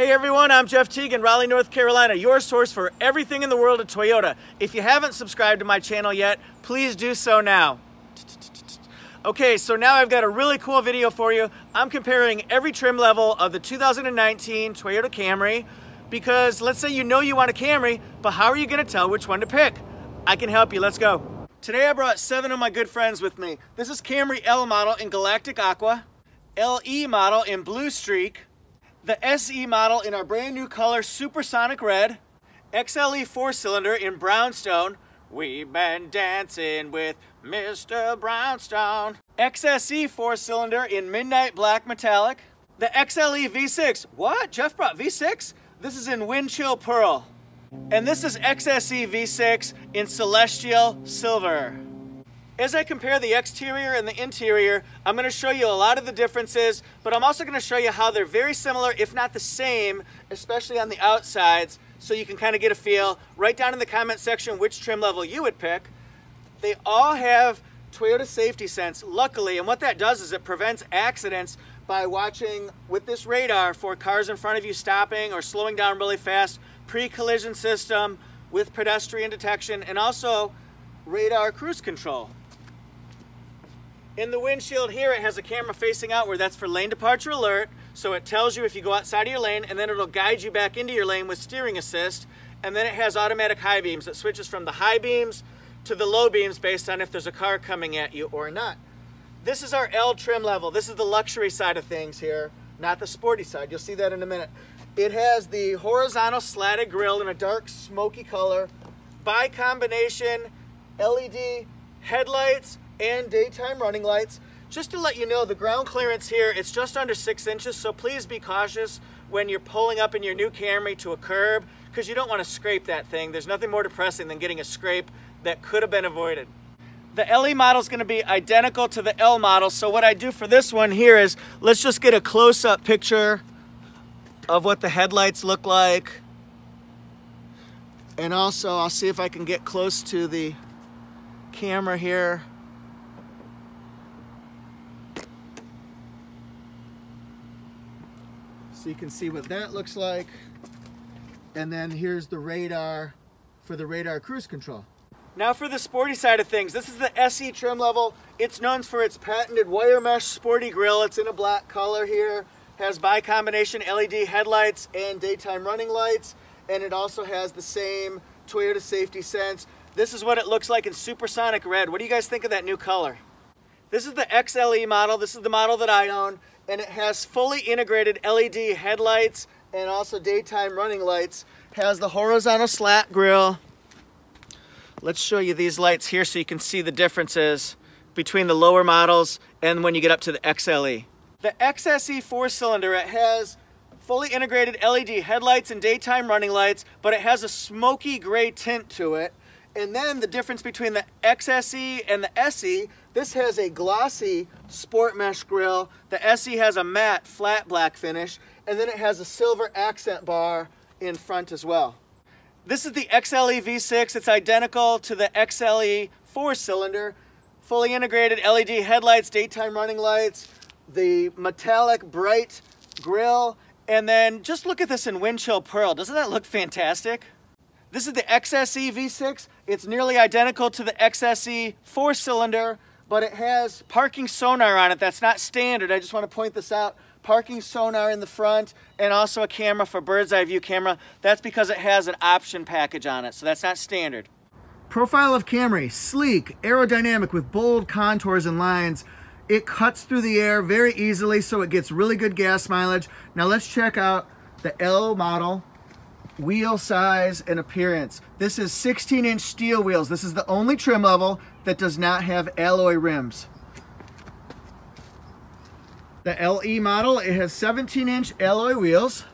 Hey everyone, I'm Jeff Teague in Raleigh, North Carolina, your source for everything in the world of Toyota. If you haven't subscribed to my channel yet, please do so now. Okay, so now I've got a really cool video for you. I'm comparing every trim level of the 2019 Toyota Camry because let's say you know you want a Camry, but how are you gonna tell which one to pick? I can help you, let's go. Today I brought seven of my good friends with me. This is Camry L model in Galactic Aqua, LE model in Blue Streak, the SE model in our brand new color Supersonic Red, XLE four cylinder in Brownstone, we've been dancing with Mr. Brownstone, XSE four cylinder in Midnight Black Metallic, the XLE V6, what? Jeff brought V6? This is in Wind Chill Pearl. And this is XSE V6 in Celestial Silver. As I compare the exterior and the interior, I'm going to show you a lot of the differences, but I'm also going to show you how they're very similar, if not the same, especially on the outsides, so you can kind of get a feel. Write down in the comment section which trim level you would pick. They all have Toyota Safety Sense, luckily, and what that does is it prevents accidents by watching with this radar for cars in front of you stopping or slowing down really fast, pre-collision system with pedestrian detection, and also radar cruise control. In the windshield here, it has a camera facing outward. That's for lane departure alert. So it tells you if you go outside of your lane and then it'll guide you back into your lane with steering assist. And then it has automatic high beams that switches from the high beams to the low beams based on if there's a car coming at you or not. This is our L trim level. This is the luxury side of things here, not the sporty side. You'll see that in a minute. It has the horizontal slatted grille in a dark smoky color, bi-combination LED headlights, and daytime running lights. Just to let you know, the ground clearance here, it's just under six inches, so please be cautious when you're pulling up in your new Camry to a curb, because you don't want to scrape that thing. There's nothing more depressing than getting a scrape that could have been avoided. The LE model is going to be identical to the L model, so what I do for this one here is, let's just get a close-up picture of what the headlights look like. And also, I'll see if I can get close to the camera here. So you can see what that looks like. And then here's the radar for the radar cruise control. Now for the sporty side of things, this is the SE trim level. It's known for its patented wire mesh sporty grille. It's in a black color here. Has bi-combination LED headlights and daytime running lights. And it also has the same Toyota safety sense. This is what it looks like in supersonic red. What do you guys think of that new color? This is the XLE model. This is the model that I own and it has fully integrated LED headlights and also daytime running lights. Has the horizontal slat grille. Let's show you these lights here so you can see the differences between the lower models and when you get up to the XLE. The XSE four cylinder, it has fully integrated LED headlights and daytime running lights, but it has a smoky gray tint to it. And then the difference between the XSE and the SE, this has a glossy sport mesh grille. The SE has a matte flat black finish, and then it has a silver accent bar in front as well. This is the XLE V6. It's identical to the XLE four cylinder, fully integrated LED headlights, daytime running lights, the metallic bright grille, and then just look at this in wind chill pearl. Doesn't that look fantastic? This is the XSE V6. It's nearly identical to the XSE four cylinder, but it has parking sonar on it. That's not standard. I just want to point this out. Parking sonar in the front and also a camera for bird's eye view camera. That's because it has an option package on it, so that's not standard. Profile of Camry, sleek, aerodynamic with bold contours and lines. It cuts through the air very easily, so it gets really good gas mileage. Now let's check out the L model wheel size and appearance. This is 16 inch steel wheels. This is the only trim level that does not have alloy rims. The LE model, it has 17 inch alloy wheels.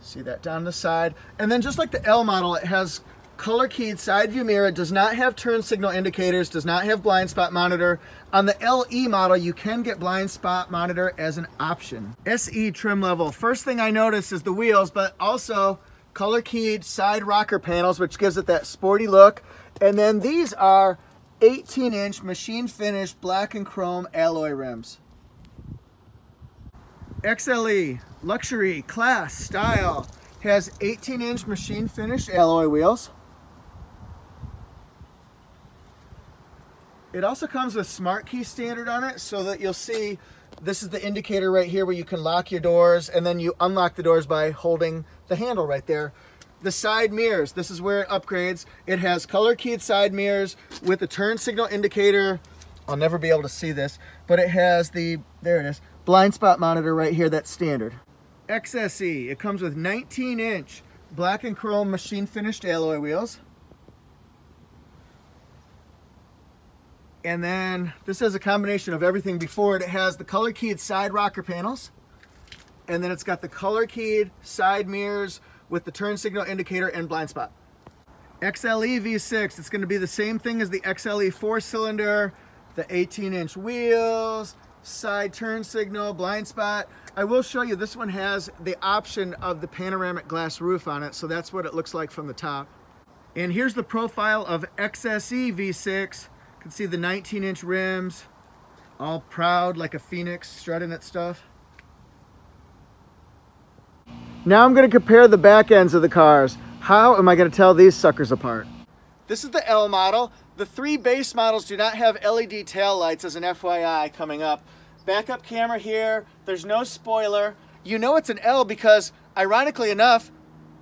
See that down the side. And then just like the L model, it has color keyed side view mirror, does not have turn signal indicators, does not have blind spot monitor. On the LE model, you can get blind spot monitor as an option. SE trim level, first thing I notice is the wheels, but also color keyed side rocker panels, which gives it that sporty look. And then these are 18 inch machine finished black and chrome alloy rims. XLE, luxury, class, style, has 18 inch machine finished alloy wheels. It also comes with smart key standard on it so that you'll see this is the indicator right here where you can lock your doors and then you unlock the doors by holding the handle right there. The side mirrors, this is where it upgrades. It has color keyed side mirrors with the turn signal indicator. I'll never be able to see this, but it has the, there it is, blind spot monitor right here, that's standard. XSE, it comes with 19 inch black and chrome machine finished alloy wheels. And then this has a combination of everything before it. It has the color keyed side rocker panels. And then it's got the color keyed side mirrors with the turn signal indicator and blind spot. XLE V6, it's gonna be the same thing as the XLE four cylinder, the 18 inch wheels, side turn signal, blind spot. I will show you, this one has the option of the panoramic glass roof on it, so that's what it looks like from the top. And here's the profile of XSE V6. Can see the 19 inch rims, all proud like a phoenix, strutting that stuff. Now I'm gonna compare the back ends of the cars. How am I gonna tell these suckers apart? This is the L model. The three base models do not have LED tail lights as an FYI coming up. Backup camera here, there's no spoiler. You know it's an L because, ironically enough,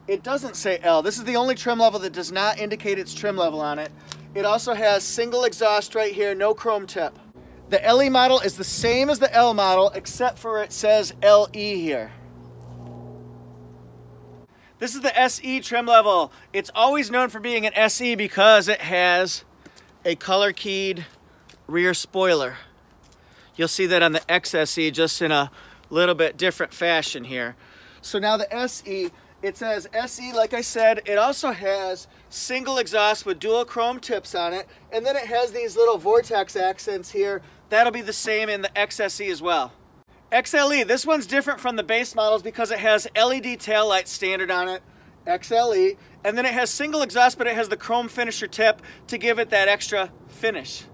it doesn't say L. This is the only trim level that does not indicate its trim level on it. It also has single exhaust right here, no chrome tip. The LE model is the same as the L model, except for it says LE here. This is the SE trim level. It's always known for being an SE because it has a color keyed rear spoiler. You'll see that on the XSE just in a little bit different fashion here. So now the SE it says SE, like I said, it also has single exhaust with dual chrome tips on it, and then it has these little vortex accents here. That'll be the same in the XSE as well. XLE, this one's different from the base models because it has LED tail light standard on it, XLE, and then it has single exhaust, but it has the chrome finisher tip to give it that extra finish.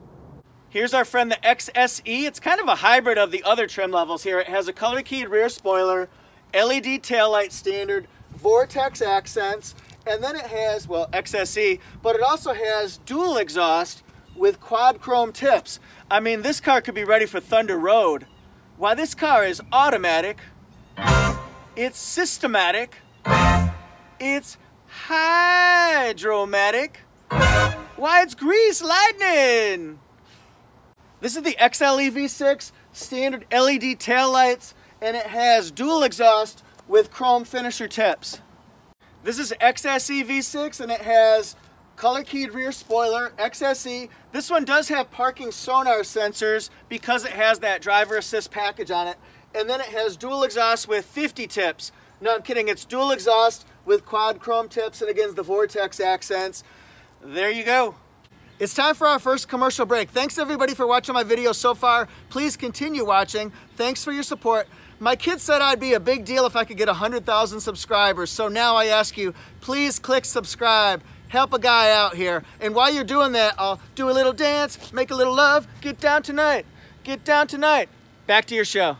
Here's our friend the XSE. It's kind of a hybrid of the other trim levels here. It has a color keyed rear spoiler, LED tail light standard, Vortex accents, and then it has, well, XSE, but it also has dual exhaust with quad chrome tips. I mean, this car could be ready for Thunder Road. Why this car is automatic, it's systematic, it's hydromatic, why it's grease lightning. This is the XLE V6, standard LED tail lights, and it has dual exhaust with chrome finisher tips. This is XSE V6 and it has color keyed rear spoiler, XSE. This one does have parking sonar sensors because it has that driver assist package on it. And then it has dual exhaust with 50 tips. No, I'm kidding, it's dual exhaust with quad chrome tips and again the Vortex accents. There you go. It's time for our first commercial break. Thanks everybody for watching my video so far. Please continue watching. Thanks for your support. My kids said I'd be a big deal if I could get 100,000 subscribers. So now I ask you, please click subscribe. Help a guy out here. And while you're doing that, I'll do a little dance, make a little love, get down tonight. Get down tonight. Back to your show.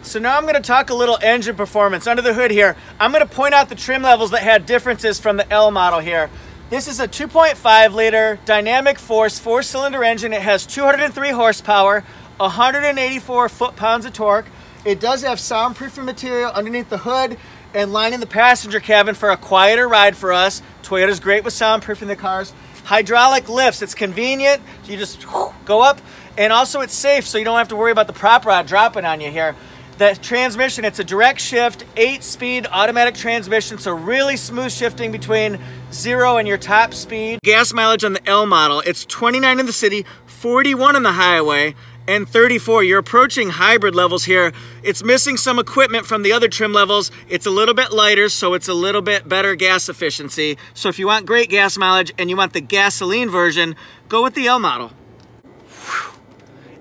So now I'm to talk a little engine performance under the hood here. I'm to point out the trim levels that had differences from the L model here. This is a 2.5 liter dynamic force four cylinder engine. It has 203 horsepower, 184 foot-pounds of torque. It does have soundproofing material underneath the hood and lining the passenger cabin for a quieter ride for us. Toyota's great with soundproofing the cars. Hydraulic lifts, it's convenient. You just go up and also it's safe so you don't have to worry about the prop rod dropping on you here. The transmission, it's a direct shift, eight speed automatic transmission, so really smooth shifting between zero and your top speed. Gas mileage on the L model, it's 29 in the city, 41 on the highway and 34. You're approaching hybrid levels here. It's missing some equipment from the other trim levels. It's a little bit lighter, so it's a little bit better gas efficiency. So if you want great gas mileage and you want the gasoline version, go with the L model.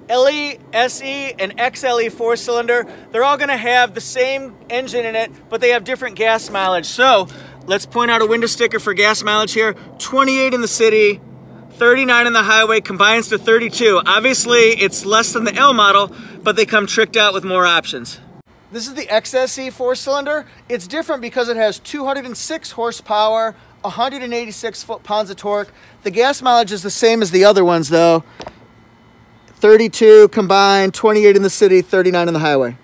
LE, SE, and XLE four cylinder, they're all gonna have the same engine in it, but they have different gas mileage. So let's point out a window sticker for gas mileage here. 28 in the city, 39 on the highway combines to 32. Obviously, it's less than the L model, but they come tricked out with more options. This is the XSE four cylinder. It's different because it has 206 horsepower, 186 foot-pounds of torque. The gas mileage is the same as the other ones though. 32 combined, 28 in the city, 39 in the highway.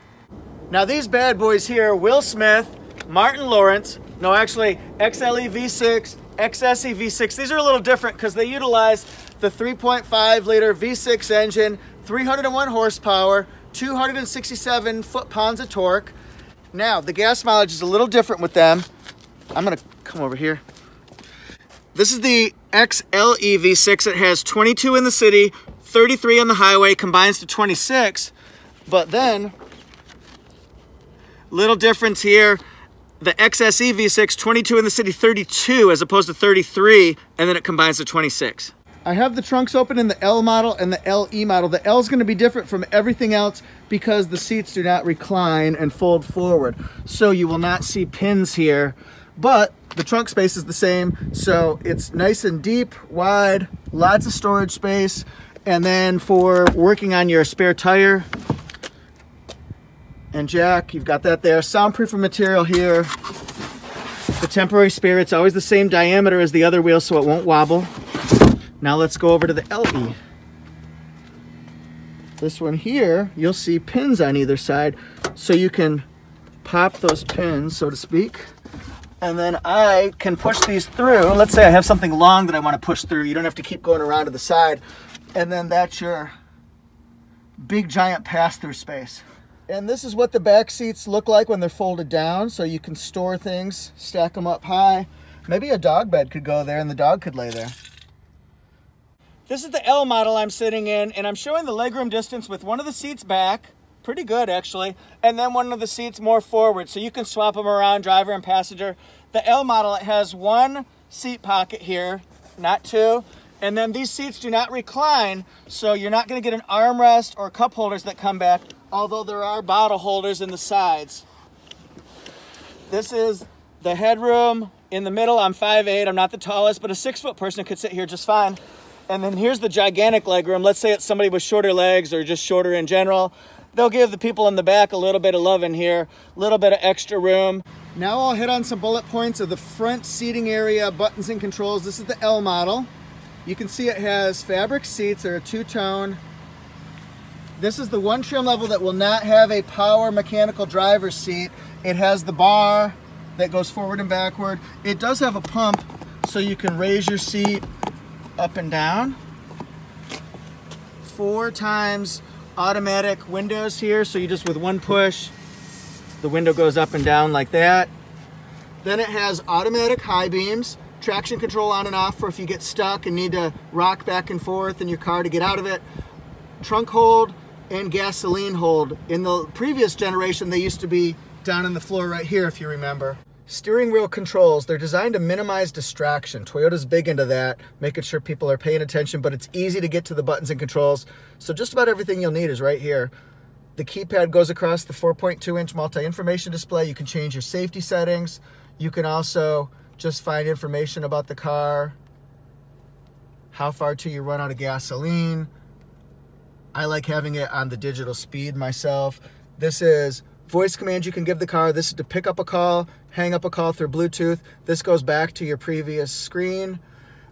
Now these bad boys here, Will Smith, Martin Lawrence, no actually XLE V6, XSE V6, these are a little different because they utilize the 3.5 liter V6 engine, 301 horsepower, 267 foot-pounds of torque. Now, the gas mileage is a little different with them. I'm gonna come over here. This is the XLE V6. It has 22 in the city, 33 on the highway, combines to 26. But then, little difference here. The XSE V6, 22 in the city, 32 as opposed to 33, and then it combines to 26. I have the trunks open in the L model and the LE model. The L is going to be different from everything else because the seats do not recline and fold forward. So you will not see pins here, but the trunk space is the same. So it's nice and deep, wide, lots of storage space. And then for working on your spare tire and jack, you've got that there. Soundproofing material here. The temporary spare, it's always the same diameter as the other wheel so it won't wobble. Now let's go over to the LE. This one here, you'll see pins on either side, so you can pop those pins, so to speak. And then I can push these through. Let's say I have something long that I want to push through. You don't have to keep going around to the side. And then that's your big giant pass-through space. And this is what the back seats look like when they're folded down. So you can store things, stack them up high. Maybe a dog bed could go there and the dog could lay there. This is the L model I'm sitting in, and I'm showing the legroom distance with one of the seats back, pretty good actually, and then one of the seats more forward, so you can swap them around, driver and passenger. The L model, it has one seat pocket here, not two, and then these seats do not recline, so you're not gonna get an armrest or cup holders that come back, although there are bottle holders in the sides. This is the headroom in the middle. I'm 5'8", I'm not the tallest, but a six foot person could sit here just fine. And then here's the gigantic legroom. Let's say it's somebody with shorter legs or just shorter in general. They'll give the people in the back a little bit of love in here, a little bit of extra room. Now I'll hit on some bullet points of the front seating area, buttons and controls. This is the L model. You can see it has fabric seats, they're a two-tone. This is the one trim level that will not have a power mechanical driver's seat. It has the bar that goes forward and backward. It does have a pump so you can raise your seat up and down. Four times automatic windows here, so you just with one push, the window goes up and down like that. Then it has automatic high beams, traction control on and off for if you get stuck and need to rock back and forth in your car to get out of it. Trunk hold and gasoline hold. In the previous generation, they used to be down in the floor right here, if you remember. Steering wheel controls, they're designed to minimize distraction. Toyota's big into that, making sure people are paying attention, but it's easy to get to the buttons and controls. So just about everything you'll need is right here. The keypad goes across the 4.2 inch multi-information display. You can change your safety settings. You can also just find information about the car, how far till you run out of gasoline. I like having it on the digital speed myself. This is voice command you can give the car. This is to pick up a call, hang up a call through Bluetooth. This goes back to your previous screen.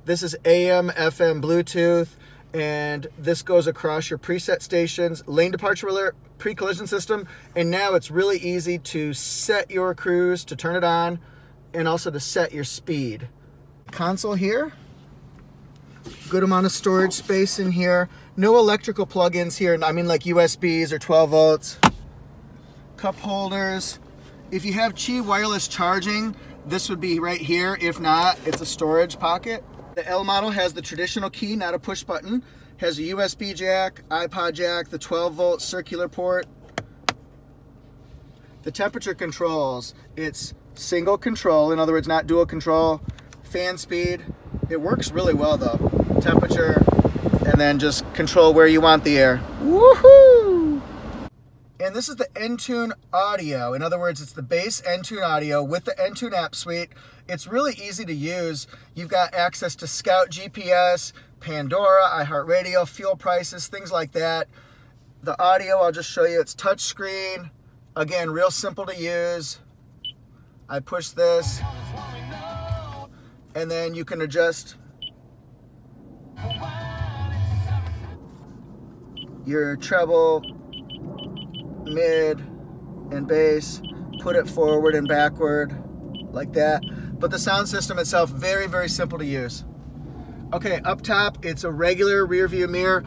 This is AM, FM, Bluetooth, and this goes across your preset stations, lane departure alert, pre-collision system, and now it's really easy to set your cruise, to turn it on, and also to set your speed. Console here, good amount of storage space in here. No electrical plug-ins here, I mean like USBs or 12 volts cup holders. If you have Qi wireless charging, this would be right here. If not, it's a storage pocket. The L model has the traditional key, not a push button. Has a USB jack, iPod jack, the 12 volt circular port. The temperature controls, it's single control, in other words, not dual control. Fan speed, it works really well though. Temperature, and then just control where you want the air. Woohoo! And this is the Entune audio. In other words, it's the base Entune audio with the Entune app suite. It's really easy to use. You've got access to Scout GPS, Pandora, iHeartRadio, fuel prices, things like that. The audio, I'll just show you, it's touchscreen. Again, real simple to use. I push this and then you can adjust your treble, mid, and bass, put it forward and backward like that. But the sound system itself, very, very simple to use. Okay, up top, it's a regular rear view mirror.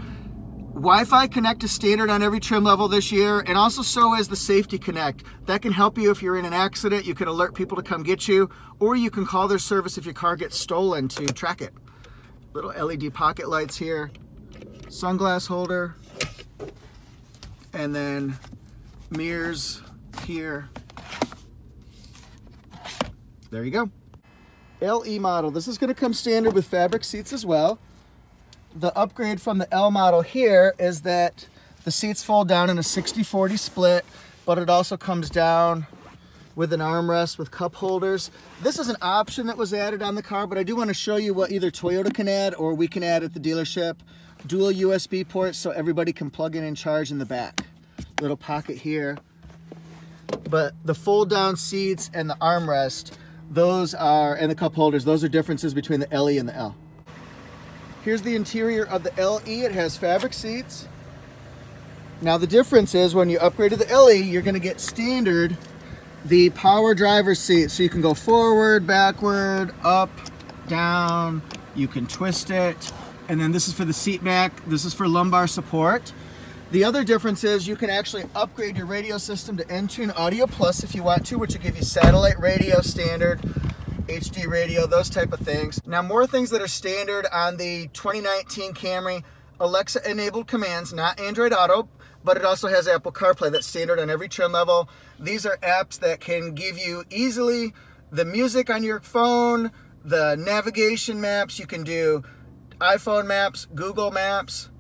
Wi-Fi Connect is standard on every trim level this year, and also so is the Safety Connect. That can help you if you're in an accident. You can alert people to come get you, or you can call their service if your car gets stolen to track it. Little LED pocket lights here, sunglass holder, and then mirrors here. There you go. LE model. This is going to come standard with fabric seats as well the upgrade from the L model here is that the seats fold down in a 60-40 split, but it also comes down with an armrest with cup holders. This is an option that was added on the car, but I do want to show you what either Toyota can add or we can add at the dealership. Dual USB ports so everybody can plug in and charge in the back. Little pocket here. But the fold down seats and the armrest, those are, and the cup holders, those are differences between the LE and the L. Here's the interior of the LE. It has fabric seats. Now the difference is when you upgrade to the LE, you're gonna get standard the power driver seat. So you can go forward, backward, up, down, you can twist it. And then this is for the seat back. This is for lumbar support. The other difference is you can actually upgrade your radio system to Entune Audio Plus if you want to, which will give you satellite radio standard, HD radio, those type of things. Now more things that are standard on the 2019 Camry, Alexa enabled commands, not Android Auto, but it also has Apple CarPlay that's standard on every trim level. These are apps that can give you easily the music on your phone, the navigation maps, you can do iPhone maps, Google Maps,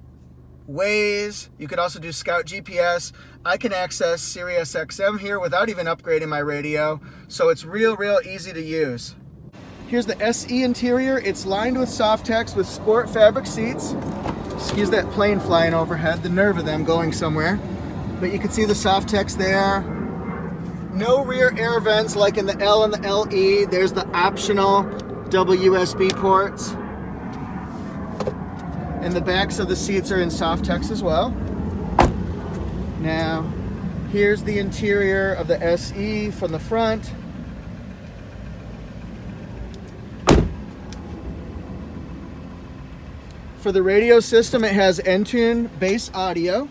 Waze. You could also do Scout GPS. I can access Sirius XM here without even upgrading my radio. So it's real, real easy to use. Here's the SE interior. It's lined with Softex with sport fabric seats. Excuse that plane flying overhead, the nerve of them going somewhere. But you can see the Softex there. No rear air vents like in the L and the LE. There's the optional USB ports. And the backs of the seats are in Softex as well. Now, here's the interior of the SE from the front. For the radio system, it has Entune base audio.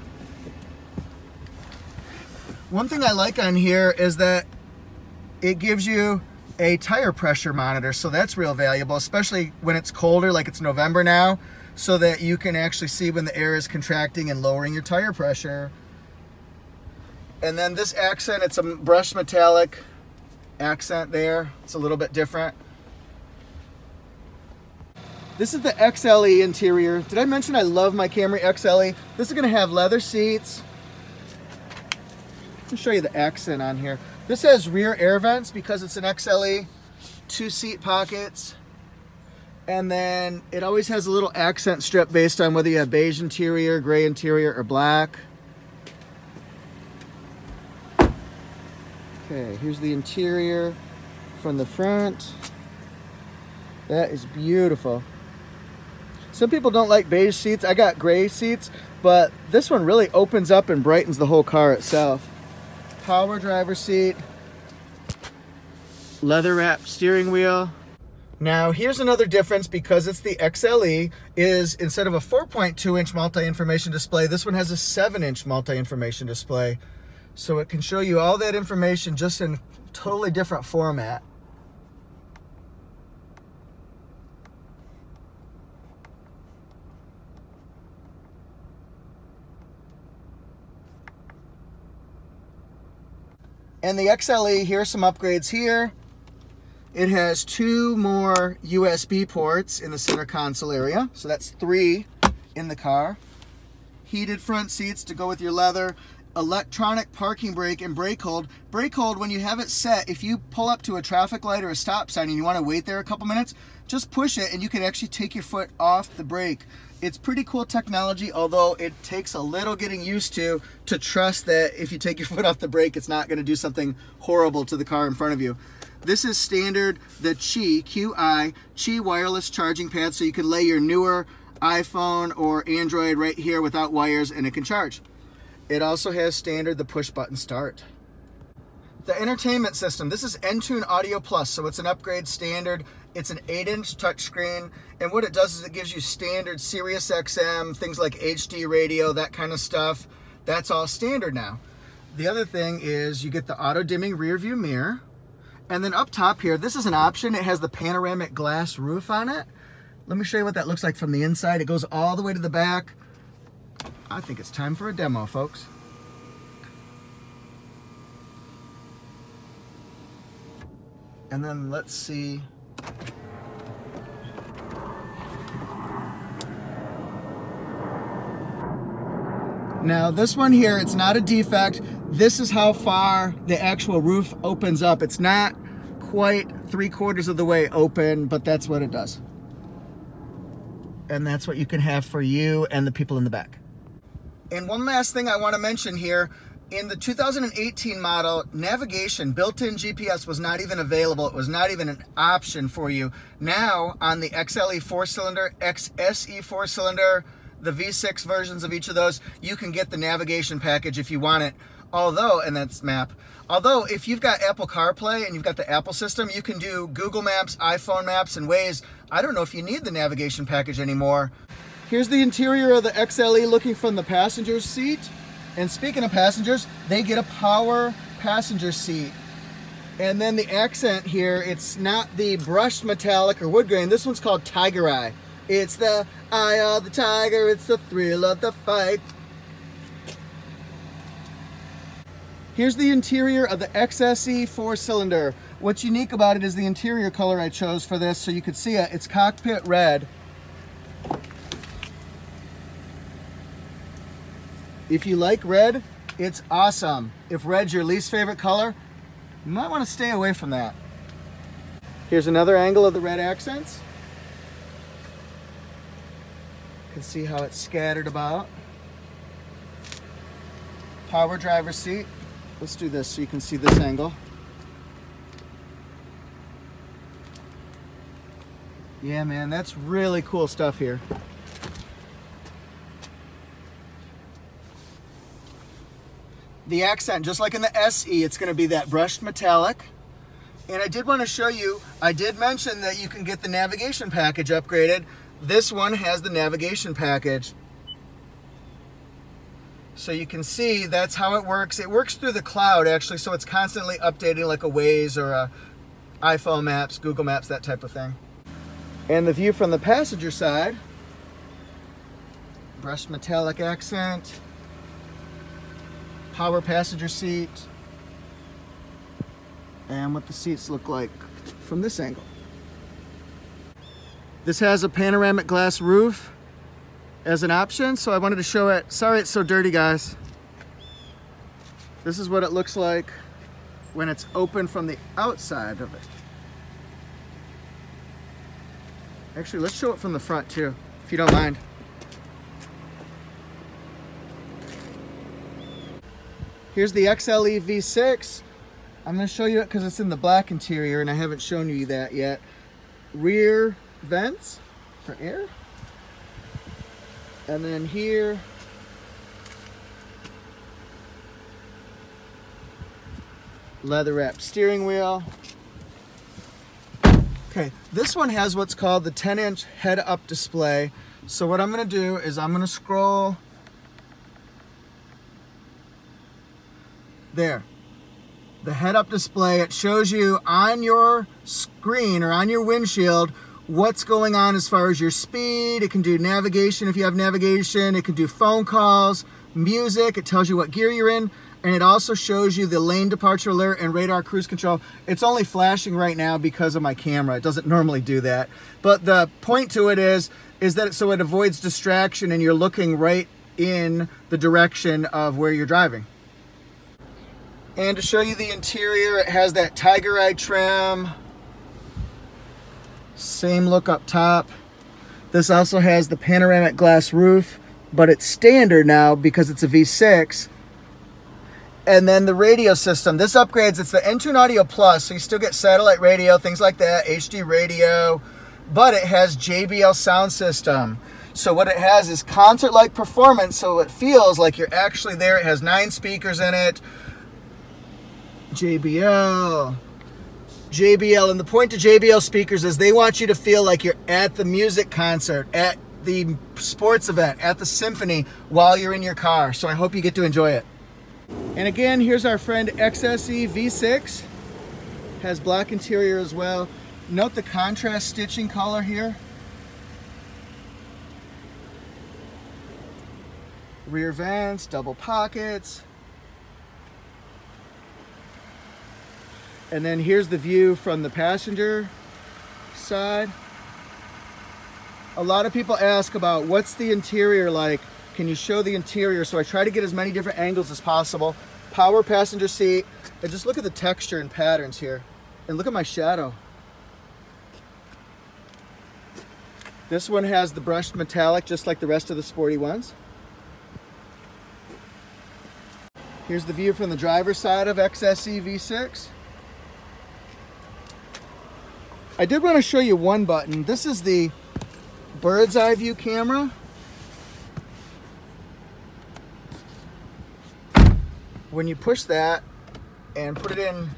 One thing I like on here is that it gives you a tire pressure monitor, so that's real valuable, especially when it's colder, like it's November now so that you can actually see when the air is contracting and lowering your tire pressure. And then this accent, it's a brushed metallic accent there. It's a little bit different. This is the XLE interior. Did I mention I love my Camry XLE? This is gonna have leather seats. Let me show you the accent on here. This has rear air vents because it's an XLE, two seat pockets, and then it always has a little accent strip based on whether you have beige interior, gray interior, or black. Okay, here's the interior from the front. That is beautiful. Some people don't like beige seats. I got gray seats, but this one really opens up and brightens the whole car itself. Power driver seat, leather wrap steering wheel, now here's another difference because it's the XLE is instead of a 4.2 inch multi-information display, this one has a 7 inch multi-information display. So it can show you all that information just in totally different format. And the XLE, here's some upgrades here. It has two more USB ports in the center console area. So that's three in the car. Heated front seats to go with your leather. electronic parking brake and brake hold. Brake hold, when you have it set, if you pull up to a traffic light or a stop sign and you want to wait there a couple minutes, just push it and you can actually take your foot off the brake. It's pretty cool technology, although it takes a little getting used to to trust that if you take your foot off the brake, it's not going to do something horrible to the car in front of you. This is standard, the Qi, Q-I, Qi wireless charging pad, so you can lay your newer iPhone or Android right here without wires and it can charge. It also has standard the push button start. The entertainment system, this is Entune Audio Plus, so it's an upgrade standard. It's an 8-inch touchscreen, and what it does is it gives you standard Sirius XM, things like HD radio, that kind of stuff. That's all standard now. The other thing is you get the auto-dimming rear view mirror, and then up top here, this is an option. It has the panoramic glass roof on it. Let me show you what that looks like from the inside. It goes all the way to the back. I think it's time for a demo, folks. And then let's see. Now this one here, it's not a defect. This is how far the actual roof opens up. It's not quite three quarters of the way open, but that's what it does and that's what you can have for you and the people in the back. And one last thing I want to mention here, in the 2018 model, navigation, built-in GPS was not even available. It was not even an option for you. Now, on the XLE four-cylinder, XSE four-cylinder, the V6 versions of each of those, you can get the navigation package if you want it. Although, and that's map, although if you've got Apple CarPlay and you've got the Apple system, you can do Google Maps, iPhone Maps, and Waze. I don't know if you need the navigation package anymore. Here's the interior of the XLE looking from the passenger seat. And speaking of passengers, they get a power passenger seat. And then the accent here, it's not the brushed metallic or wood grain. This one's called Tiger Eye. It's the eye of the tiger, it's the thrill of the fight. Here's the interior of the XSE four-cylinder. What's unique about it is the interior color I chose for this so you could see it. It's cockpit red. If you like red, it's awesome. If red's your least favorite color, you might want to stay away from that. Here's another angle of the red accents. You can see how it's scattered about. Power driver seat. Let's do this so you can see this angle. Yeah, man, that's really cool stuff here. The accent, just like in the SE, it's going to be that brushed metallic. And I did want to show you, I did mention that you can get the navigation package upgraded. This one has the navigation package. So you can see that's how it works. It works through the cloud actually, so it's constantly updating like a Waze or a iPhone Maps, Google Maps, that type of thing. And the view from the passenger side, brushed metallic accent, power passenger seat, and what the seats look like from this angle. This has a panoramic glass roof as an option, so I wanted to show it. Sorry it's so dirty, guys. This is what it looks like when it's open from the outside of it. Actually, let's show it from the front too, if you don't mind. Here's the XLE V6. I'm gonna show you it because it's in the black interior and I haven't shown you that yet. Rear vents for air. And then here, leather wrapped steering wheel. Okay, this one has what's called the 10 inch head up display. So what I'm gonna do is I'm gonna scroll there. The head up display, it shows you on your screen or on your windshield what's going on as far as your speed. It can do navigation if you have navigation. It can do phone calls, music. It tells you what gear you're in. And it also shows you the lane departure alert and radar cruise control. It's only flashing right now because of my camera. It doesn't normally do that. But the point to it is, is that so it avoids distraction and you're looking right in the direction of where you're driving. And to show you the interior, it has that tiger eye trim. Same look up top. This also has the panoramic glass roof, but it's standard now because it's a V6. And then the radio system. This upgrades, it's the Entune Audio Plus, so you still get satellite radio, things like that, HD radio, but it has JBL sound system. So what it has is concert-like performance, so it feels like you're actually there. It has nine speakers in it. JBL. JBL, and the point to JBL speakers is they want you to feel like you're at the music concert, at the sports event, at the symphony while you're in your car. So I hope you get to enjoy it. And again, here's our friend XSE V6. Has black interior as well. Note the contrast stitching color here. Rear vents, double pockets. And then here's the view from the passenger side. A lot of people ask about what's the interior like. Can you show the interior? So I try to get as many different angles as possible. Power passenger seat. And just look at the texture and patterns here. And look at my shadow. This one has the brushed metallic just like the rest of the sporty ones. Here's the view from the driver's side of XSE V6. I did want to show you one button. This is the bird's eye view camera. When you push that and put it in,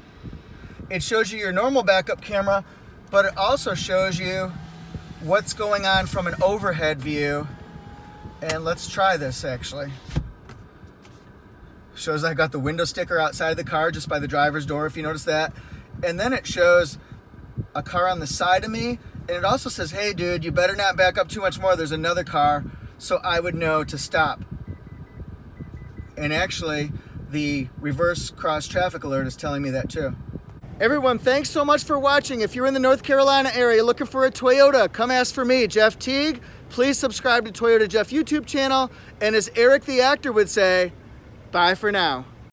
it shows you your normal backup camera, but it also shows you what's going on from an overhead view. And let's try this actually. Shows I got the window sticker outside the car just by the driver's door, if you notice that. And then it shows a car on the side of me. And it also says, hey dude, you better not back up too much more. There's another car. So I would know to stop. And actually, the reverse cross traffic alert is telling me that too. Everyone, thanks so much for watching. If you're in the North Carolina area looking for a Toyota, come ask for me, Jeff Teague. Please subscribe to Toyota Jeff YouTube channel. And as Eric the actor would say, bye for now.